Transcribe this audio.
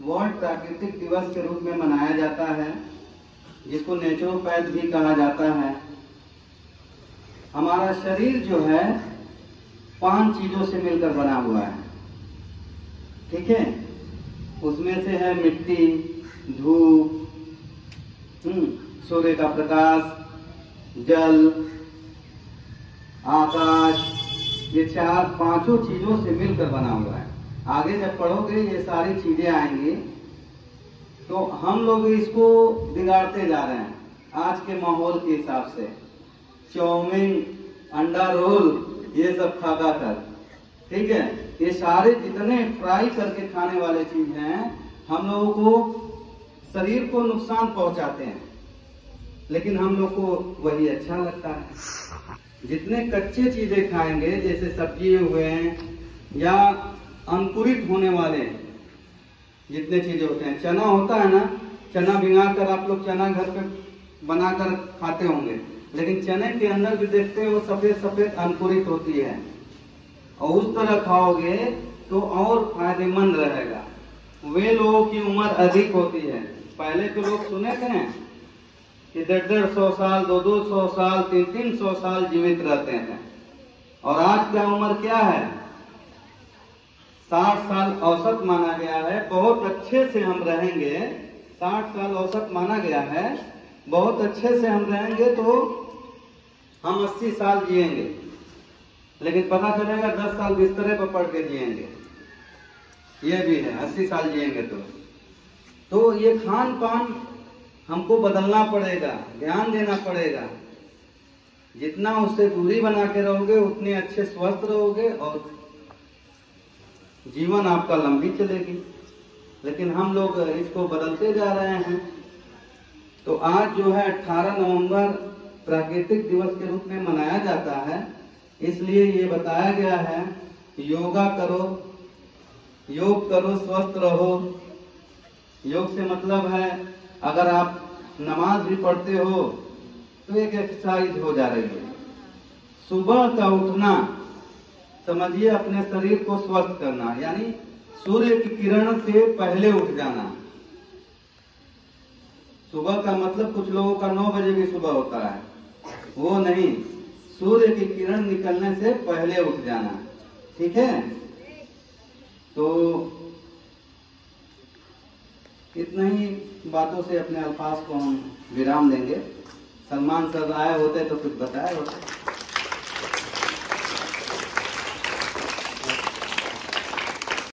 World प्राकृतिक दिवस के रूप में मनाया जाता है जिसको नेचुरोपैथ भी कहा जाता है। हमारा शरीर जो है पाँच चीज़ों से मिलकर बना हुआ है। ठीक है? उसमें से है मिट्टी धूप हम्म, सूर्य का प्रकाश जल आकाश ये चार पाँचों चीज़ों से मिलकर बना हुआ है। आगे जब पढ़ोगे, ये सारी चीज़ें आएँगी तो हम लोग इसको बिगाड़ते जा रहे हैं, आज के माहौल के हिसाब से। चाउमीन, अंडा रोल, ये सब खा खा कर। ठीक है? ये सारे जितने फ्राई करके खाने वाले चीज़ हैं, हम लोगों को शरीर को नुकसान पहुंचाते हैं। लेकिन हम लोग को वही अच्छा लगता है। जितने कच्चे चीज़ें खाएँगे, जैसे सब्ज़ी हुए या अंकुरित होने वाले जितने चीज़ें होते हैं। चना होता है ना, चना भिंगा कर आप लोग चना घर पे बनाकर खाते होंगे। लेकिन चने के अंदर भी देखते हैं वो सफ़ेद सफ़ेद अंकुरित होती है। और उस तरह खाओगे तो और फ़ायदेमंद रहेगा। वे लोगों की उम्र अधिक होती है। पहले के लोग सुने थे कि डेढ़ डेढ़ सौ साल, दो दो सौ साल, तीन तीन सौ साल जीवित रहते हैं। और आज का उम्र क्या है? साठ साल औसत माना गया है। बहुत अच्छे से हम रहेंगे। साठ साल औसत माना गया है। बहुत अच्छे से हम रहेंगे तो हम अस्सी साल जिएँगे। लेकिन पता चलेगा, दस साल बिस्तरे पर पड़ के जिएँगे। ये भी है, अस्सी साल जिएँगे तो। तो ये खान पान हमको बदलना पड़ेगा, ध्यान देना पड़ेगा। जितना उससे दूरी बना के रहोगे, उतने अच्छे स्वस्थ रहोगे और जीवन आपका लंबी चलेगी। लेकिन हम लोग इसको बदलते जा रहे हैं। तो आज जो है 18 नवंबर प्राकृतिक दिवस के रूप में मनाया जाता है। इसलिए ये बताया गया है, योगा करो, योग करो, स्वस्थ रहो। योग से मतलब है, अगर आप नमाज़ भी पढ़ते हो तो एक एक्सरसाइज हो जा रही है। सुबह का उठना समझिए अपने शरीर को स्वस्थ करना, यानी सूर्य की किरण से पहले उठ जाना। सुबह का मतलब कुछ लोगों का नौ बजे भी सुबह होता है। वो नहीं, सूर्य की किरण निकलने से पहले उठ जाना, ठीक है? तो इतना ही बातों से अपने अल्फाज को हम विराम देंगे। सलमान सर आए होते तो कुछ बताए होते।